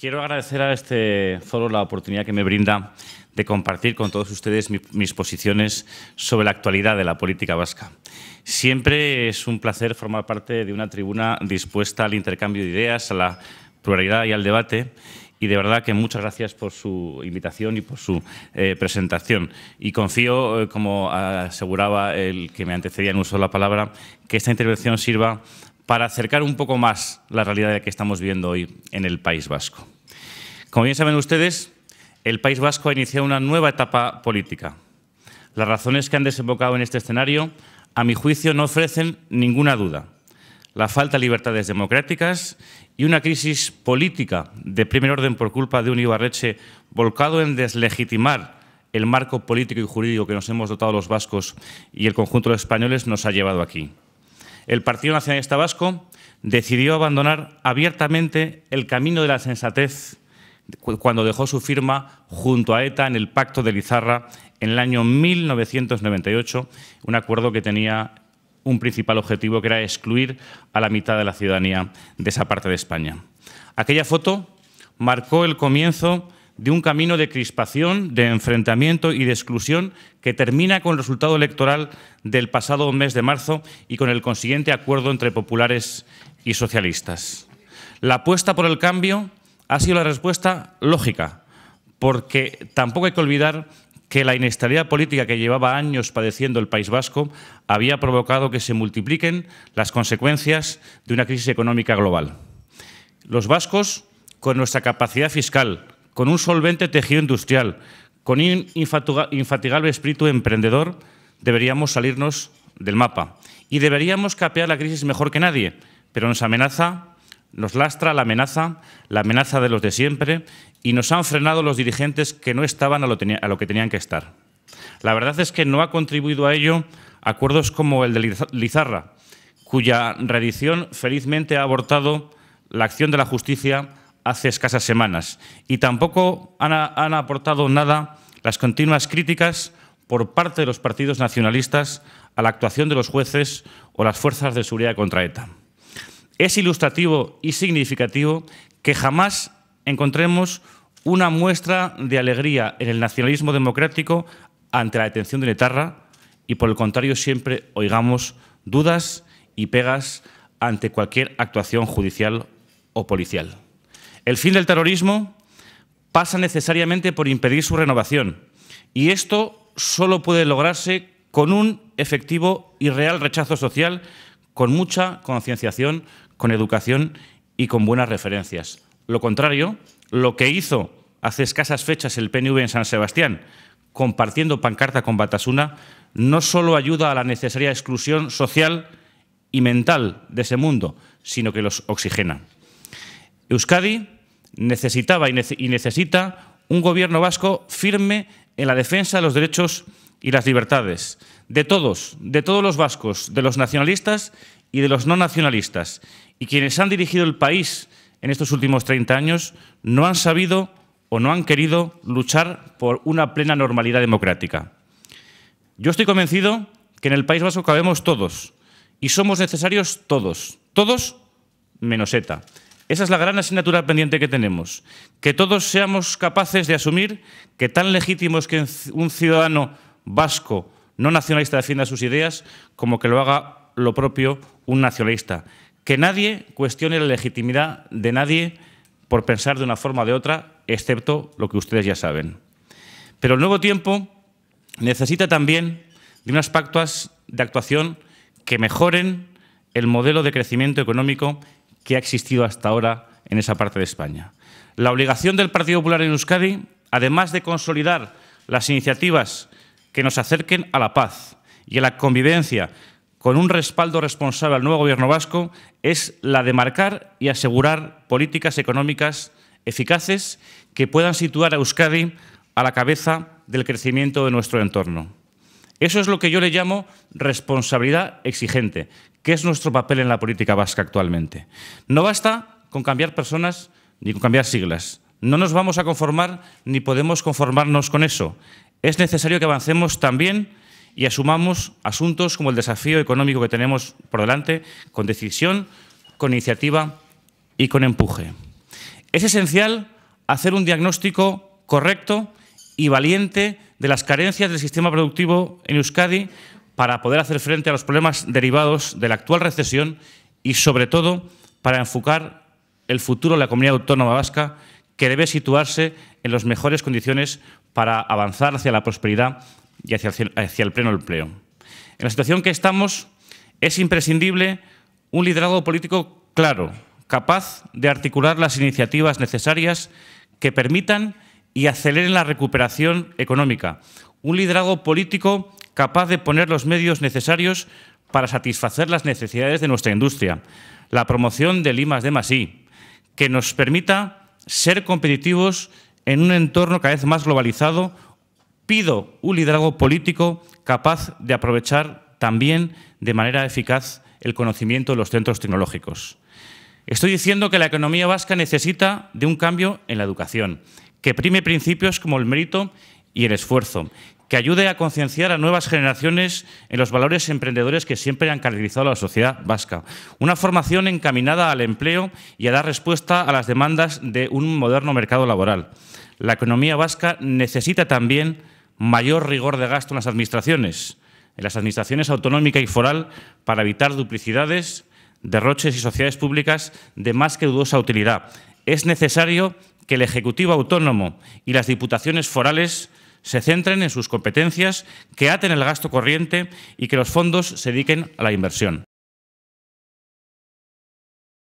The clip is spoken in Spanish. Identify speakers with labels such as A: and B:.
A: Quiero agradecer a este foro la oportunidad que me brinda de compartir con todos ustedes mis posiciones sobre la actualidad de la política vasca. Siempre es un placer formar parte de una tribuna dispuesta al intercambio de ideas, a la pluralidad y al debate. Y de verdad que muchas gracias por su invitación y por su eh, presentación. Y confío, eh, como aseguraba el que me antecedía en uso de la palabra, que esta intervención sirva para acercar un poco más la realidad que estamos viviendo hoy en el País Vasco. Como bien saben ustedes, el País Vasco ha iniciado una nueva etapa política. Las razones que han desembocado en este escenario, a mi juicio, no ofrecen ninguna duda. La falta de libertades democráticas y una crisis política de primer orden por culpa de un Ibarreche volcado en deslegitimar el marco político y jurídico que nos hemos dotado los vascos y el conjunto de los españoles nos ha llevado aquí el Partido Nacionalista Vasco decidió abandonar abiertamente el camino de la sensatez cuando dejó su firma junto a ETA en el Pacto de Lizarra en el año 1998, un acuerdo que tenía un principal objetivo que era excluir a la mitad de la ciudadanía de esa parte de España. Aquella foto marcó el comienzo de un camino de crispación, de enfrentamiento y de exclusión que termina con el resultado electoral del pasado mes de marzo y con el consiguiente acuerdo entre populares y socialistas. La apuesta por el cambio ha sido la respuesta lógica, porque tampoco hay que olvidar que la inestabilidad política que llevaba años padeciendo el País Vasco había provocado que se multipliquen las consecuencias de una crisis económica global. Los vascos, con nuestra capacidad fiscal, con un solvente tejido industrial, con un infatigable espíritu emprendedor, deberíamos salirnos del mapa. Y deberíamos capear la crisis mejor que nadie, pero nos amenaza, nos lastra la amenaza, la amenaza de los de siempre, y nos han frenado los dirigentes que no estaban a lo, que tenían que estar. La verdad es que no ha contribuido a ello acuerdos como el de Lizarra, cuya reedición felizmente ha abortado la acción de la justicia hace escasas semanas. Y tampoco han, aportado nada las continuas críticas por parte de los partidos nacionalistas a la actuación de los jueces o las fuerzas de seguridad contra ETA. Es ilustrativo y significativo que jamás encontremos una muestra de alegría en el nacionalismo democrático ante la detención de Netarra y, por el contrario, siempre oigamos dudas y pegas ante cualquier actuación judicial o policial. El fin del terrorismo pasa necesariamente por impedir su renovación y esto solo puede lograrse con un efectivo y real rechazo social, con mucha concienciación, con educación y con buenas referencias. Lo contrario, lo que hizo hace escasas fechas el PNV en San Sebastián, compartiendo pancarta con Batasuna, no solo ayuda a la necesaria exclusión social y mental de ese mundo, sino que los oxigena. Euskadi necesitaba y necesita un gobierno vasco firme en la defensa de los derechos y las libertades de todos, de todos los vascos, de los nacionalistas y de los no nacionalistas. Y quienes han dirigido el país en estos últimos 30 años no han sabido o no han querido luchar por una plena normalidad democrática. Yo estoy convencido que en el País Vasco cabemos todos y somos necesarios todos, todos menos ETA. Esa es la gran asignatura pendiente que tenemos. Que todos seamos capaces de asumir que tan legítimo es que un ciudadano vasco no nacionalista defienda sus ideas como que lo haga lo propio un nacionalista. Que nadie cuestione la legitimidad de nadie por pensar de una forma o de otra, excepto lo que ustedes ya saben. Pero el nuevo tiempo necesita también de unas pactos de actuación que mejoren el modelo de crecimiento económico que ha existido hasta ahora en esa parte de España. La obligación del Partido Popular en Euskadi, además de consolidar las iniciativas que nos acerquen a la paz y a la convivencia con un respaldo responsable al nuevo Gobierno vasco, es la de marcar y asegurar políticas económicas eficaces que puedan situar a Euskadi a la cabeza del crecimiento de nuestro entorno. Eso es lo que yo le llamo responsabilidad exigente, que es nuestro papel en la política vasca actualmente. No basta con cambiar personas ni con cambiar siglas. No nos vamos a conformar ni podemos conformarnos con eso. Es necesario que avancemos también y asumamos asuntos como el desafío económico que tenemos por delante con decisión, con iniciativa y con empuje. Es esencial hacer un diagnóstico correcto y valiente de las carencias del sistema productivo en Euskadi para poder hacer frente a los problemas derivados de la actual recesión y, sobre todo, para enfocar el futuro de la comunidad autónoma vasca, que debe situarse en las mejores condiciones para avanzar hacia la prosperidad y hacia, el pleno empleo. En la situación que estamos, es imprescindible un liderazgo político claro, capaz de articular las iniciativas necesarias que permitan y aceleren la recuperación económica. Un liderazgo político capaz de poner los medios necesarios para satisfacer las necesidades de nuestra industria. La promoción del I de Masí, que nos permita ser competitivos en un entorno cada vez más globalizado. Pido un liderazgo político capaz de aprovechar también de manera eficaz el conocimiento de los centros tecnológicos. Estoy diciendo que la economía vasca necesita de un cambio en la educación, que prime principios como el mérito y el esfuerzo, que ayude a concienciar a nuevas generaciones en los valores emprendedores que siempre han caracterizado a la sociedad vasca. Una formación encaminada al empleo y a dar respuesta a las demandas de un moderno mercado laboral. La economía vasca necesita también mayor rigor de gasto en las administraciones, en las administraciones autonómica y foral, para evitar duplicidades, derroches y sociedades públicas de más que dudosa utilidad. Es necesario que el Ejecutivo Autónomo y las Diputaciones forales se centren en sus competencias, que aten el gasto corriente y que los fondos se dediquen a la inversión.